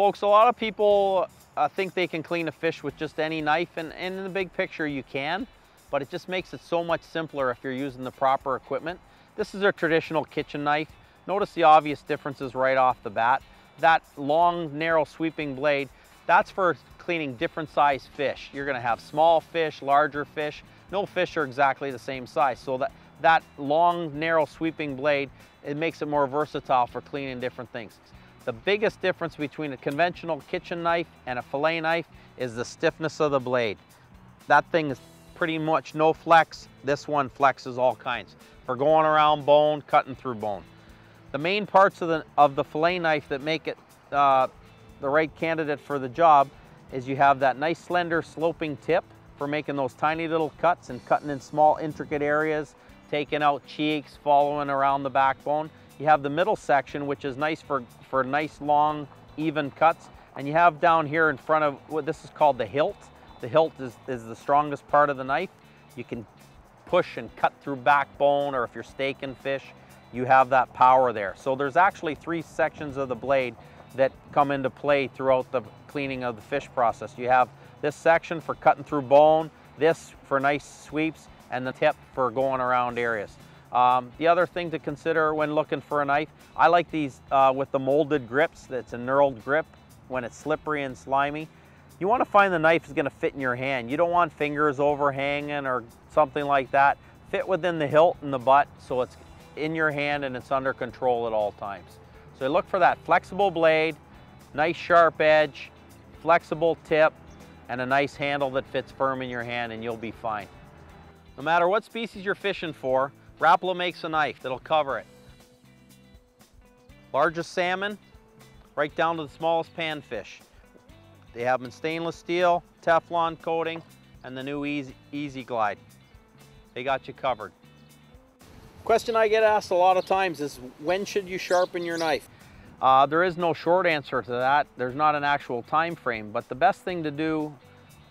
folks, a lot of people uh, think they can clean a fish with just any knife, and, and in the big picture you can, but it just makes it so much simpler if you're using the proper equipment. This is a traditional kitchen knife. Notice the obvious differences right off the bat. That long, narrow sweeping blade, that's for cleaning different size fish. You're gonna have small fish, larger fish. No fish are exactly the same size. So that, that long, narrow sweeping blade, it makes it more versatile for cleaning different things. The biggest difference between a conventional kitchen knife and a fillet knife is the stiffness of the blade. That thing is pretty much no flex. This one flexes all kinds for going around bone, cutting through bone. The main parts of the, of the fillet knife that make it uh, the right candidate for the job is you have that nice slender sloping tip for making those tiny little cuts and cutting in small intricate areas, taking out cheeks, following around the backbone. You have the middle section, which is nice for, for nice, long, even cuts. And you have down here in front of what this is called the hilt. The hilt is, is the strongest part of the knife. You can push and cut through backbone, or if you're steaking fish, you have that power there. So there's actually three sections of the blade that come into play throughout the cleaning of the fish process. You have this section for cutting through bone, this for nice sweeps, and the tip for going around areas. Um, the other thing to consider when looking for a knife, I like these uh, with the molded grips. That's a knurled grip when it's slippery and slimy. You want to find the knife is going to fit in your hand. You don't want fingers overhanging or something like that. Fit within the hilt and the butt so it's in your hand and it's under control at all times. So look for that flexible blade, nice sharp edge, flexible tip, and a nice handle that fits firm in your hand and you'll be fine. No matter what species you're fishing for, Rapala makes a knife that'll cover it. Largest salmon, right down to the smallest panfish. They have them in stainless steel, Teflon coating, and the new Easy, Easy Glide. They got you covered. Question I get asked a lot of times is when should you sharpen your knife? Uh, there is no short answer to that. There's not an actual time frame, but the best thing to do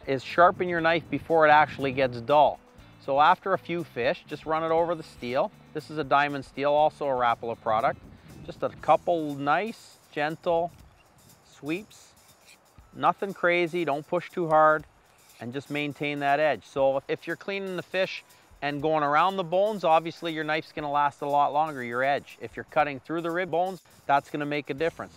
is sharpen your knife before it actually gets dull. So after a few fish, just run it over the steel. This is a diamond steel, also a Rapala product. Just a couple nice, gentle sweeps. Nothing crazy, don't push too hard, and just maintain that edge. So if you're cleaning the fish and going around the bones, obviously your knife's gonna last a lot longer, your edge. If you're cutting through the rib bones, that's gonna make a difference.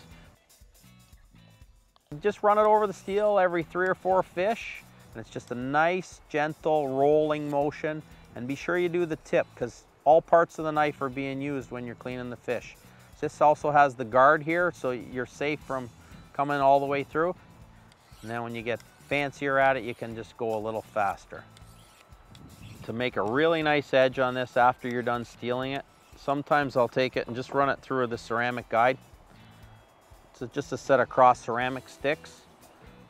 Just run it over the steel every three or four fish, and it's just a nice, gentle, rolling motion. And be sure you do the tip, because all parts of the knife are being used when you're cleaning the fish. This also has the guard here, so you're safe from coming all the way through. And then when you get fancier at it, you can just go a little faster. To make a really nice edge on this after you're done steeling it, sometimes I'll take it and just run it through the ceramic guide. It's just a set of cross ceramic sticks.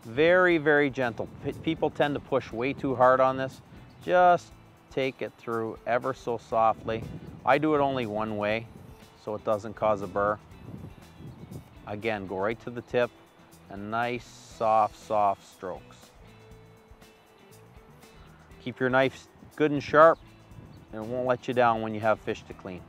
Very, very gentle. P people tend to push way too hard on this. Just take it through ever so softly. I do it only one way, so it doesn't cause a burr. Again, go right to the tip and nice, soft, soft strokes. Keep your knife good and sharp and it won't let you down when you have fish to clean.